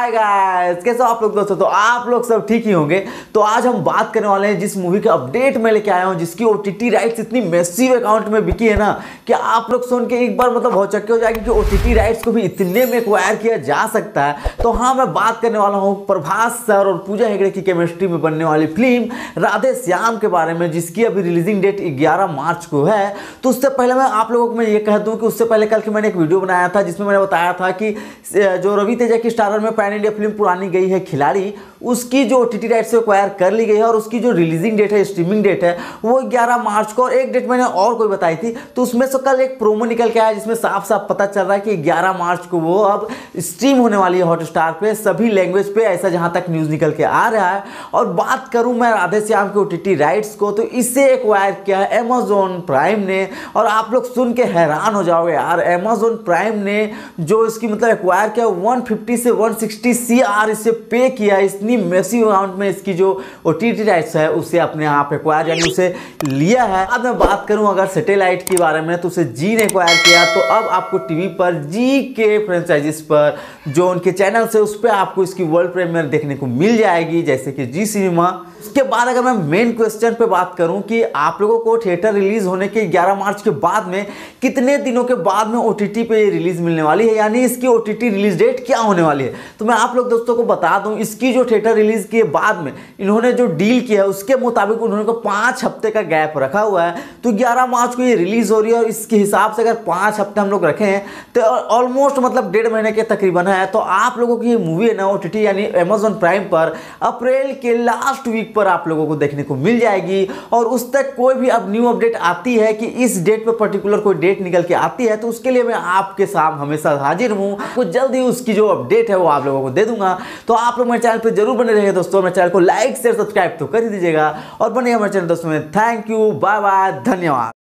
Hi guys कैसे हो आप लोग दोस्तों? तो आप लोग सब ठीक ही होंगे। तो आज हम बात करने वाले हैं जिस मूवी का अपडेट मैं लेके आया हूँ जिसकी ओटीटी राइट्स इतनी मैसिव अकाउंट में बिकी है ना, कि आप लोग सुन के एक बार मतलब बहुत चक्के हो जाएगी कि ओटीटी राइट्स को भी इतने में एक्वायर किया जा सकता है। तो हाँ मैं बात करने वाला हूँ प्रभास सर और पूजा हेगड़े की केमिस्ट्री में बनने वाली फ़िल्म राधे श्याम के बारे में, जिसकी अभी रिलीजिंग डेट ग्यारह मार्च को है। तो उससे पहले मैं आप लोगों को मैं ये कह दूँ कि उससे पहले कल की मैंने एक वीडियो बनाया था, जिसमें मैंने बताया था कि जो रवि तेजा की स्टारर में पैन इंडिया फ़िल्म पुरानी गई है खिलाड़ी, उसकी जो टी टी राइट से एक्वायर कर ली गई है और उसकी जो रिलीजिंग डेट है स्ट्रीमिंग डेट है, वो 11 मार्च को और एक डेट मैंने और कोई बताई थी तो उसमें से कल एक प्रोमो निकल के आया जिसमें साफ़ साफ़ पता चल रहा है कि 11 मार्च को वो अब स्ट्रीम होने वाली है हॉट पे, सभी लैंग्वेज पे ऐसा जहाँ तक न्यूज़ निकल के आ रहा है। और बात करूँ मैं राधे श्याम के ओ राइट्स को तो इससे एक्वायर किया है अमेजोन प्राइम ने, और आप लोग सुन के हैरान हो जाओगे यार अमेजोन प्राइम ने जो इसकी मतलब एक्वायर किया वन से वन सी आर इसे पे किया इतनी मैसिव अमाउंट में इसकी जो ओ टी टी राइट्स है, उसे अपने आप एक्वायर यानी उसे लिया है। अब मैं बात करूँ अगर सेटेलाइट के बारे में तो उसे जी ने एक्वायर किया। तो अब आपको टीवी पर जी के फ्रेंचाइजिस पर जो उनके चैनल है, उस पर आपको इसकी वर्ल्ड प्रीमियर देखने को मिल जाएगी, जैसे कि जी सिनेमा उसके बाद अगर मैं मेन क्वेश्चन पे बात करूँ कि आप लोगों को थिएटर रिलीज़ होने के 11 मार्च के बाद में कितने दिनों के बाद में ओटीटी पे रिलीज़ मिलने वाली है? यानी इसकी ओटीटी रिलीज़ डेट क्या होने वाली है? तो मैं आप लोग दोस्तों को बता दूँ, इसकी जो थिएटर रिलीज़ के बाद में इन्होंने जो डील किया है, उसके मुताबिक उन्होंने को पाँच हफ़्ते का गैप रखा हुआ है। तो ग्यारह मार्च को ये रिलीज़ हो रही है और इसके हिसाब से अगर पाँच हफ़्ते हम लोग रखें हैं तो ऑलमोस्ट मतलब डेढ़ महीने के तकरीबन है। तो आप लोगों की ये मूवी है ना ओटीटी यानी अमेजोन प्राइम पर अप्रैल के लास्ट वीक पर आप लोगों को देखने को मिल जाएगी। और उस तक कोई भी अब न्यू अपडेट आती है कि इस डेट पर पर्टिकुलर कोई डेट निकल के आती है तो उसके लिए मैं आपके साथ हमेशा हाजिर हूँ। आपको जल्द ही उसकी जो अपडेट है वो आप को दे दूँगा। तो आप लोग मेरे चैनल पर ज़रूर बने रहेंगे दोस्तों। मेरे चैनल को लाइक शेयर सब्सक्राइब तो कर दीजिएगा। और बने मेरे चैनल दोस्तों में। थैंक यू बाय बाय धन्यवाद।